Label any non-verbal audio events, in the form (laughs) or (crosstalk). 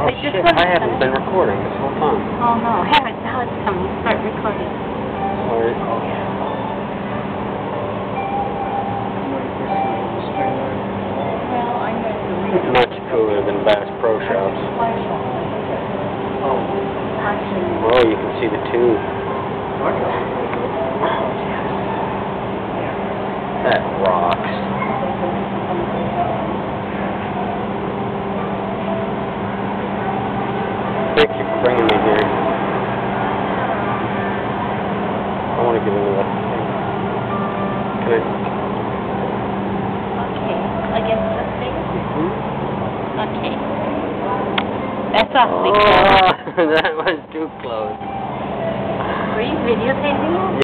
Oh I just shit, I haven't been recording this whole time. Oh no, have it, now it's time to start recording. Sorry. Well, I'm going to read it. Much cooler than Bass Pro Shops. Actually, Oh, you can see the tube. That rocks. Bringing me here. I want to get into that thing. Can I? okay, against the thing? Hmm? Okay. That's awfully close. Oh, (laughs) that was too close. Were you videotaping?